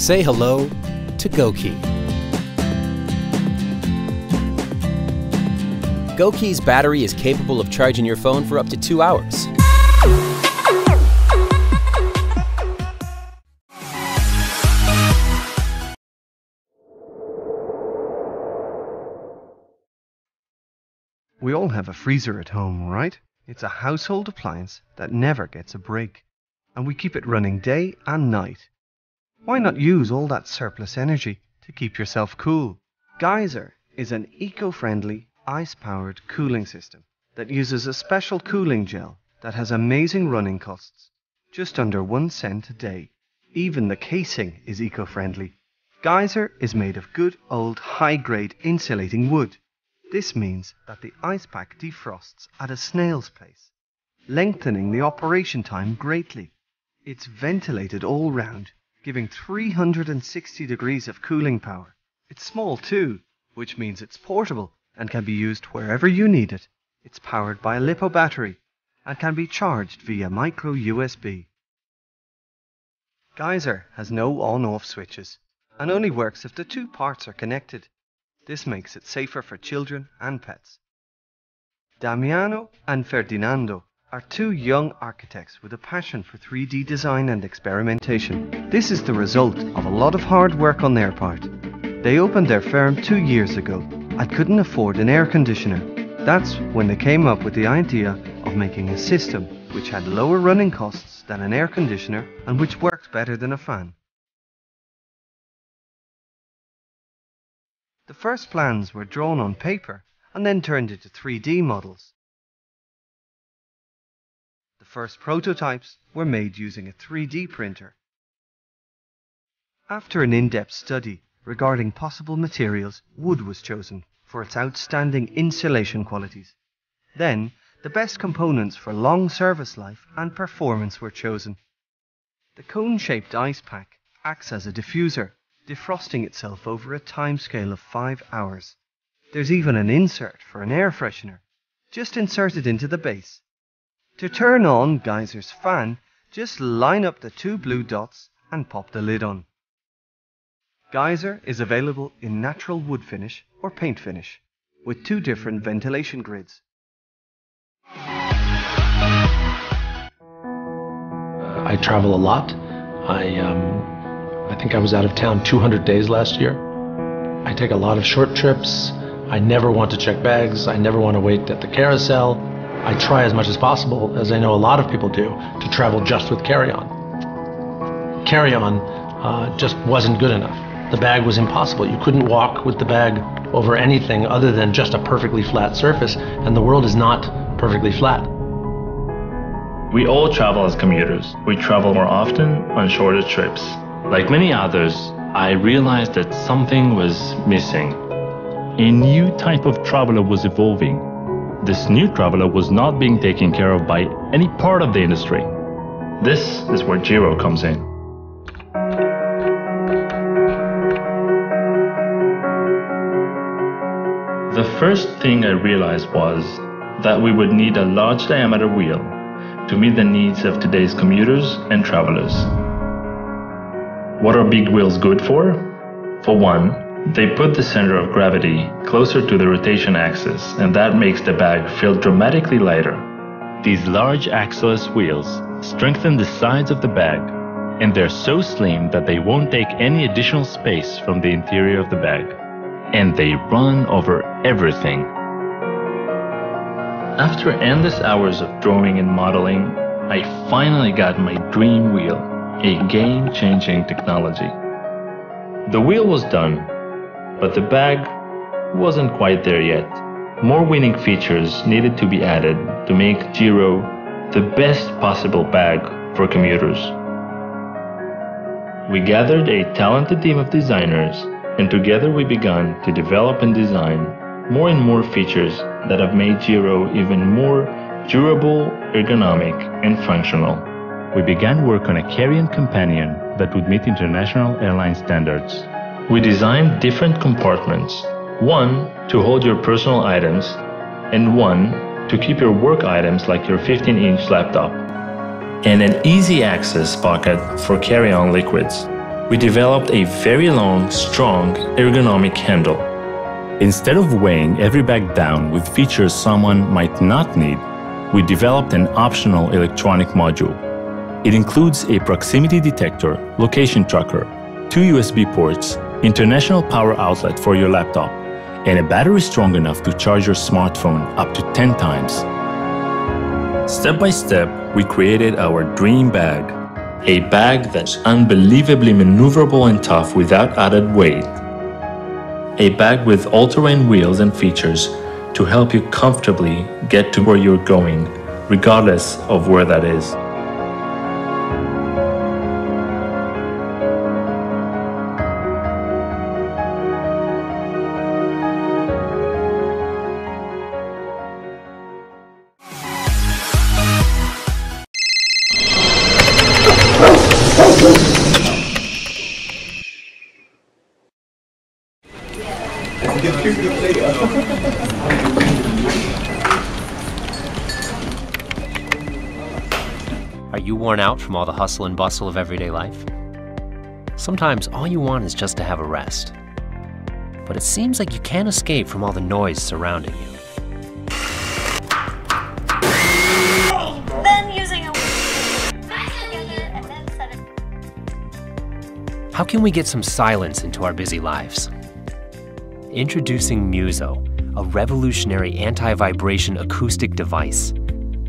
Say hello to GoKey. GoKey's battery is capable of charging your phone for up to two hours. We all have a freezer at home, right? It's a household appliance that never gets a break, and we keep it running day and night. Why not use all that surplus energy to keep yourself cool? Geizeer is an eco friendly, ice powered cooling system that uses a special cooling gel that has amazing running costs, just under one cent a day. Even the casing is eco friendly. Geizeer is made of good old high grade insulating wood. This means that the ice pack defrosts at a snail's pace, lengthening the operation time greatly. It's ventilated all round, giving 360 degrees of cooling power. It's small too, which means it's portable and can be used wherever you need it. It's powered by a LiPo battery and can be charged via micro USB. Geizeer has no on off switches and only works if the two parts are connected. This makes it safer for children and pets. Damiano and Ferdinando are two young architects with a passion for 3D design and experimentation. This is the result of a lot of hard work on their part. They opened their firm two years ago and couldn't afford an air conditioner. That's when they came up with the idea of making a system which had lower running costs than an air conditioner and which worked better than a fan. The first plans were drawn on paper and then turned into 3D models. First prototypes were made using a 3D printer. After an in-depth study regarding possible materials, wood was chosen for its outstanding insulation qualities. Then, the best components for long service life and performance were chosen. The cone-shaped ice pack acts as a diffuser defrosting itself over a timescale of 5 hours. There's even an insert for an air freshener, just inserted into the base. To turn on Geizeer's fan, just line up the two blue dots and pop the lid on. Geizeer is available in natural wood finish or paint finish, with two different ventilation grids. I travel a lot. I um, I think I was out of town 200 days last year. I take a lot of short trips. I never want to check bags. I never want to wait at the carousel. I try as much as possible, as I know a lot of people do, to travel just with carry-on. Carry-on uh, just wasn't good enough. The bag was impossible. You couldn't walk with the bag over anything other than just a perfectly flat surface, and the world is not perfectly flat. We all travel as commuters. We travel more often on shorter trips. Like many others, I realized that something was missing. A new type of traveler was evolving. This new traveler was not being taken care of by any part of the industry. This is where G-RO comes in. The first thing I realized was that we would need a large diameter wheel to meet the needs of today's commuters and travelers. What are big wheels good for? For one, they put the center of gravity closer to the rotation axis, and that makes the bag feel dramatically lighter. These large axle-less wheels strengthen the sides of the bag, and they're so slim that they won't take any additional space from the interior of the bag. And they run over everything. After endless hours of drawing and modeling, I finally got my dream wheel a game changing technology. The wheel was done, but the bag wasn't quite there yet. More winning features needed to be added to make G-RO the best possible bag for commuters. We gathered a talented team of designers, and together we began to develop and design more and more features that have made G-RO even more durable, ergonomic, and functional we began work on a carry-on companion that would meet international airline standards. We designed different compartments, one to hold your personal items and one to keep your work items like your 15-inch laptop, and an easy access pocket for carry-on liquids. we developed a very long, strong, ergonomic handle. Instead of weighing every bag down with features someone might not need, we developed an optional electronic module. It includes a proximity detector, location tracker, two USB ports, international power outlet for your laptop, and a battery strong enough to charge your smartphone up to 10 times. Step by step, we created our dream bag a bag that's unbelievably maneuverable and tough without added weight. A bag with all-terrain wheels and features to help you comfortably get to where you're going, regardless of where that is. Are you worn out from all the hustle and bustle of everyday life? Sometimes all you want is just to have a rest. But it seems like you can't escape from all the noise surrounding you. Then using a together and then set it. How can we get some silence into our busy lives? Introducing Muzo, a revolutionary anti vibration acoustic device.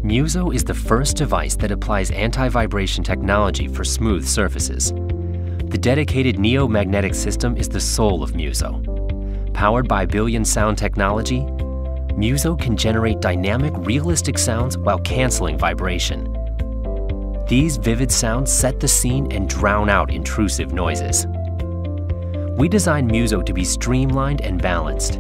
Muzo is the first device that applies anti vibration technology for smooth surfaces. The dedicated Neo magnetic system is the soul of Muzo. Powered by Billion Sound technology, Muzo can generate dynamic, realistic sounds while canceling vibration. These vivid sounds set the scene and drown out intrusive noises. We designed Muzo to be streamlined and balanced.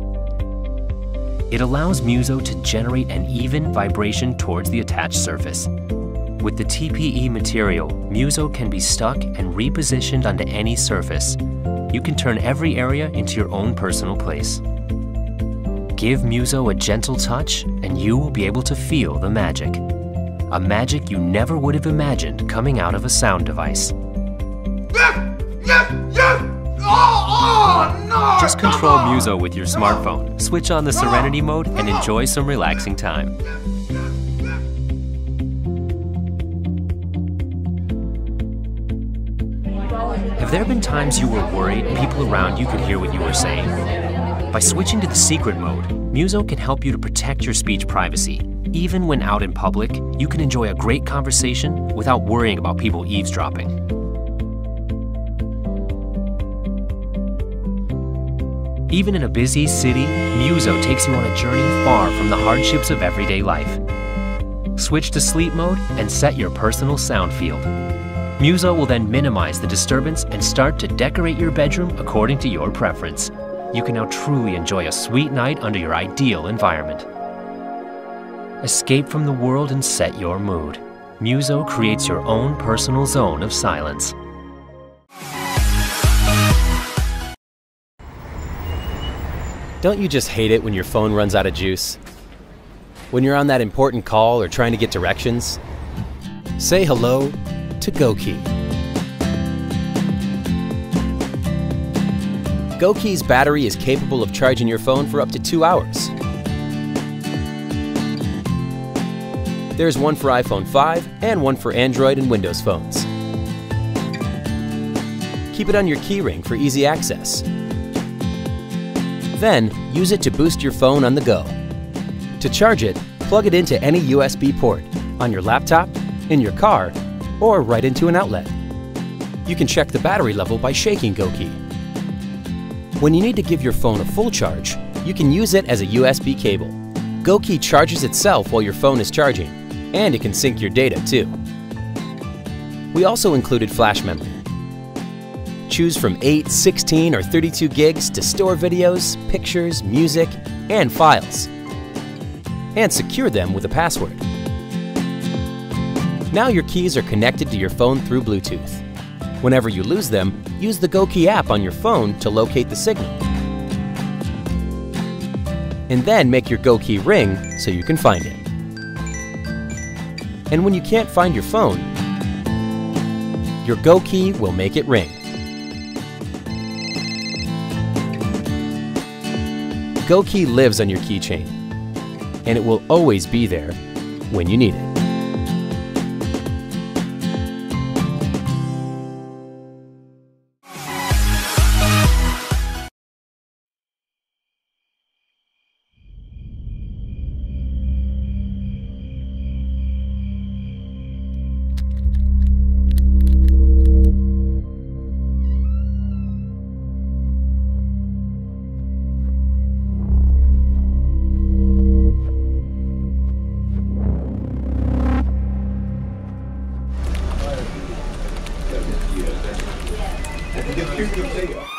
It allows Muzo to generate an even vibration towards the attached surface. With the TPE material, Muzo can be stuck and repositioned onto any surface. You can turn every area into your own personal place. Give Muzo a gentle touch, and you will be able to feel the magic. A magic you never would have imagined coming out of a sound device. Just control Muzo with your smartphone, switch on the Serenity mode, and enjoy some relaxing time. Have there been times you were worried people around you could hear what you were saying? By switching to the secret mode, Muzo can help you to protect your speech privacy. Even when out in public, you can enjoy a great conversation without worrying about people eavesdropping. Even in a busy city, Muzo takes you on a journey far from the hardships of everyday life. Switch to sleep mode and set your personal sound field. Muzo will then minimize the disturbance and start to decorate your bedroom according to your preference. You can now truly enjoy a sweet night under your ideal environment. Escape from the world and set your mood. Muzo creates your own personal zone of silence. Don't you just hate it when your phone runs out of juice? When you're on that important call or trying to get directions? Say hello to GoKey. GoKey's battery is capable of charging your phone for up to two hours. There's one for iPhone 5 and one for Android and Windows phones. Keep it on your keyring for easy access. Then, use it to boost your phone on the go. To charge it, plug it into any USB port, on your laptop, in your car, or right into an outlet. You can check the battery level by shaking GoKey. When you need to give your phone a full charge, you can use it as a USB cable. GoKey charges itself while your phone is charging, and it can sync your data too. We also included flash memory. Choose from 8, 16, or 32 gigs to store videos, pictures, music, and files. And secure them with a password. Now your keys are connected to your phone through Bluetooth. Whenever you lose them, use the GoKey app on your phone to locate the signal. And then make your GoKey ring so you can find it. And when you can't find your phone, your GoKey will make it ring. GoKey lives on your keychain, and it will always be there when you need it. A